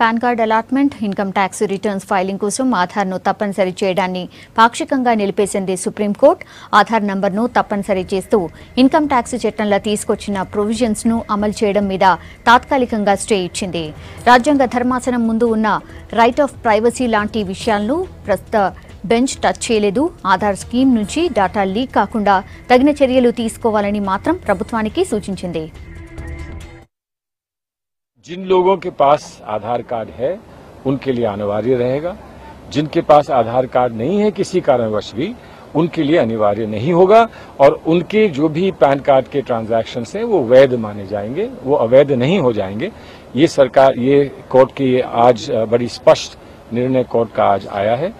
PAN card allotment income tax returns filing కోసం ఆధార్ను తప్పనిసరి చేయడాన్ని పాక్షికంగా నిలిపేసింది సుప్రీంకోర్టు. ఆధార్ నంబర్ను తప్పనిసరి చేస్తూ ఇన్కమ్ ట్యాక్స్ చట్టంలో తీసుకొచ్చిన ప్రొవిజన్స్ను అమలు చేయడం మీద తాత్కాలికంగా స్టే ఇచ్చింది. రాజ్యాంగ ధర్మాసనం ముందు ఉన్న రైట్ ఆఫ్ ప్రైవసీ లాంటి విషయాలను ప్రస్తుత బెంచ్ టచ్ చేయలేదు. ఆధార్ స్కీమ్ నుంచి డేటా లీక్ కాకుండా తగిన చర్యలు తీసుకోవాలని మాత్రం ప్రభుత్వానికి సూచించింది. जिन लोगों के पास आधार कार्ड है, उनके लिए अनिवार्य रहेगा। जिनके पास आधार कार्ड नहीं है किसी कारणवश भी, उनके लिए अनिवार्य नहीं होगा और उनके जो भी पैन कार्ड के ट्रांजैक्शन हैं, वो वैध माने जाएँगे, वो अवैध नहीं हो जाएँगे। ये सरकार, ये कोर्ट की आज बड़ी स्पष्ट निर्णय कोर्ट का आज आया है।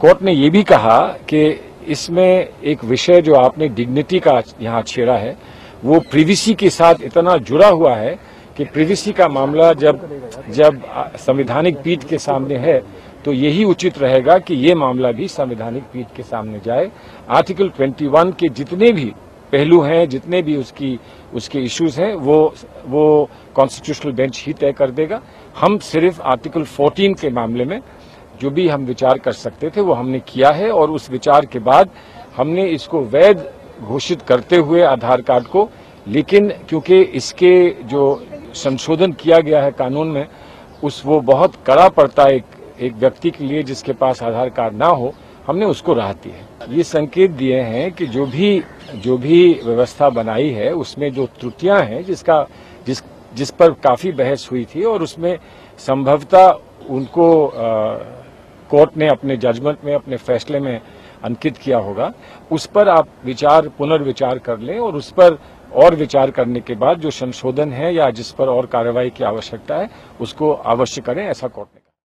कोर्ट ने ये भी कहा कि इसमें एक विषय जो आपने डिग्निटी का यहाँ छेड़ा है, वो प्रिविसी के साथ इतना जुड़ा हुआ है कि प्रिविसी का मामला जब जब संवैधानिक पीठ के सामने है तो यही उचित रहेगा कि ये मामला भी संवैधानिक पीठ के सामने जाए। आर्टिकल 21 के जितने भी पहलू हैं, जितने भी उसकी, उसके इश्यूज़ हैं, वो वो कॉन्स्टिट्यूशनल बेंच ही तय कर देगा। हम सिर्फ़ आर्टिकल 14 के मामले में जो भी हम विचार कर सकते थे, वो हमने किया है और उस विचार के बाद हमने इसको वैध घोषित करते हुए आधार कार्ड को, लेकिन क्योंकि इसके जो संशोधन किया गया है कानून में उस वो बहुत कड़ा पड़ता है एक, एक व्यक्ति के लिए जिसके पास आधार कार्ड ना हो हमने उसको राहत दी है। ये संकेत दिए हैं कि जो भी जो भी व्यवस्था बनाई है उसमें जो त्रुटियाँ हैं जिसका जिस जिस पर काफ़ी बहस हुई थी और उसमें संभवतः उनको कोर्ट ने अपने जजमेंट में अपने फैसले में अंकित किया होगा उस पर आप विचार पुनर्विचार कर लें और उस पर और विचार करने के बाद जो संशोधन है या जिस पर और कार्रवाई की आवश्यकता है, उसको अवश्य करें, ऐसा कोर्ट ने